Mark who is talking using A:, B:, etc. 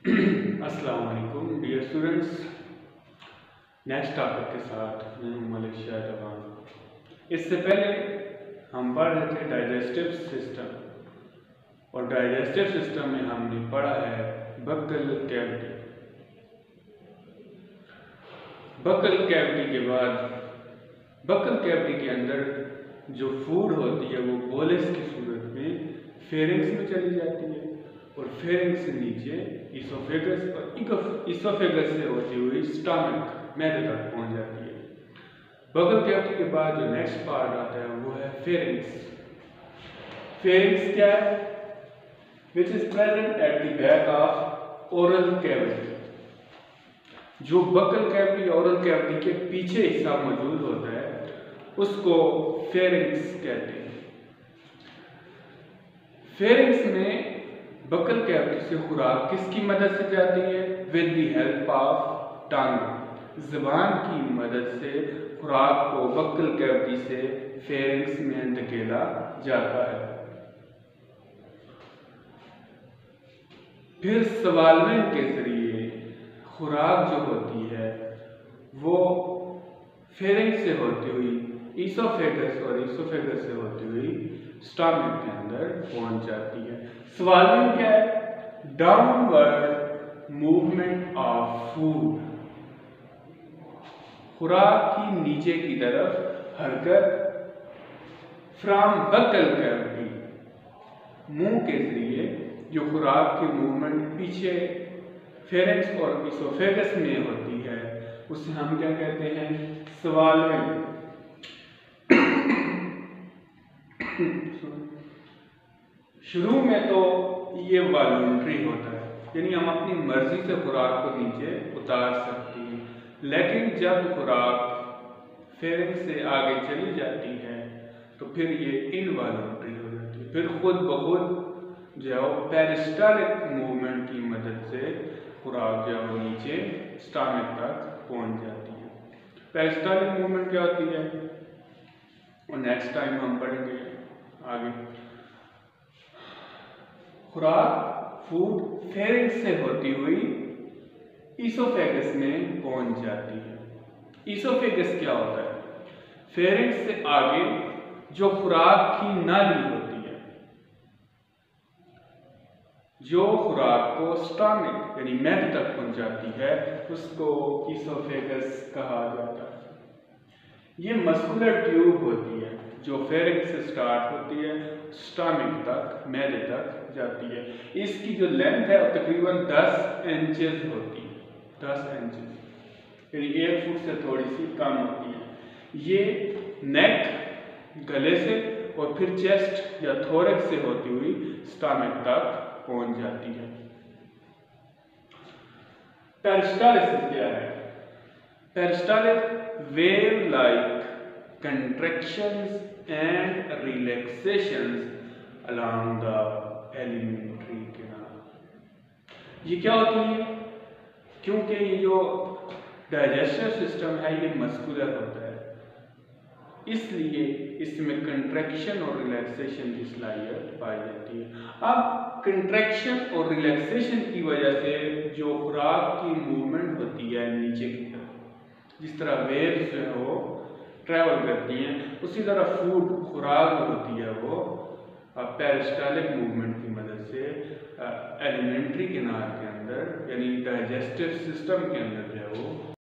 A: अस्सलाम वालेकुम dear students next topic के साथ मैं मलेशिया जवान। इससे पहले हम पढ़ रहे थे डाइजेस्टिव सिस्टम और डाइजेस्टिव सिस्टम में हमने पढ़ा है बक्कल कैविटी बक्कल कैविटी के बाद बक्कल कैविटी के अंदर जो फ़ूड होती है वो बोलेस की सूरत में फेरिंग्स में चली जाती है। और फेरिंग्स से नीचे इसोफेगस और इसोफेगस से होती हुई स्टमक मैदे तक पहुँच जाती है। बगल कैविटी के बाद जो नेक्स्ट पार्ट आता है, वो है फेरिंग्स फेरिंग्स क्या है? Which is present at the back of oral cavity जो बकल कैविटी ओरल कैविटी के पीछे हिस्सा मौजूद होता है, उसको फेरिंग्स कहते हैं। फेरिंग्स में बकल कैविटी से खुराक किसकी मदद से जाती है? With the help of tongue जबान की मदद से खुराक को बकल कैविटी से फेरिंग्स में धकेला जाता है। फिर सवालवें के ज़रिए खुराक जो होती है, वो फेरिंग से होती हुई ईसोफेगस और ईसोफेगस से होती हुई स्टमक के अंदर पहुँच जाती है। स्वालिंग क्या है? डाउनवर्ड मूवमेंट ऑफ़ फ़ूड खुराक की नीचे की तरफ़ हरकत, फ्रॉम बकल कैविटी मुँह के ज़रिए जो खुराक की मूवमेंट पीछे फेरेक्स और इसोफेगस में होती है, उसे हम क्या कहते हैं? स्वालिंग शुरू में तो ये वॉल्ट्री होता है, यानी हम अपनी मर्ज़ी से खुराक को नीचे उतार सकते हैं, लेकिन जब खुराक फेरिंग से आगे चली जाती है तो फिर ये इनवॉल्ट्री हो जाती है। फिर खुद ब खुद जो है पेरिस्टालिक मूवमेंट की मदद से खुराक जो है नीचे स्टामिक तक पहुँच जाती है। पेरिस्टालिक मूवमेंट क्या होती है? और नेक्स्ट टाइम हम पढ़ेंगे आगे। खुराक, फ़ूड, फेरिंग से होती हुई ईसोफेगस में पहुँच जाती है। ईसोफेगस क्या होता है? फेरिंग से आगे जो खुराक की नाली होती है, जो खुराक को स्टॉमिक यानी मैद तक पहुंचाती है, उसको ईसोफेगस कहा जाता है। ये मस्कुलर ट्यूब होती है। जो फेरिंग से स्टार्ट होती है स्टमिक तक मैदे तक जाती है। इसकी जो लेंथ है तकरीबन 10 इंचेस होती है। 10 इंचेस यानी एक फुट से थोड़ी सी कम होती है। ये नेक गले से और फिर चेस्ट या थोरक से होती हुई स्टमिक तक पहुँच जाती है। पेरिस्टालिसिस क्या है? Peristalsis wave like contractions and relaxations along the elementary canal. ये क्या होती है? क्योंकि ये जो डाइजेस्टिव सिस्टम है, ये मस्कुलर होता है। इसलिए इसमें कंट्रैक्शन और रिलैक्सेशन की सलाहियत पाई जाती है। अब कंट्रैक्शन और रिलैक्सेशन की वजह से जो खुराक की मूवमेंट होती है नीचे की तरफ़, जिस तरह वेव्स जो है वो ट्रैवल करती हैं, उसी तरह फ़ूड खुराक होती है वो पेरिस्टालिक मूवमेंट की मदद से एलिमेंट्री किनार के अंदर, यानी डाइजेस्टिव सिस्टम के अंदर जो है वो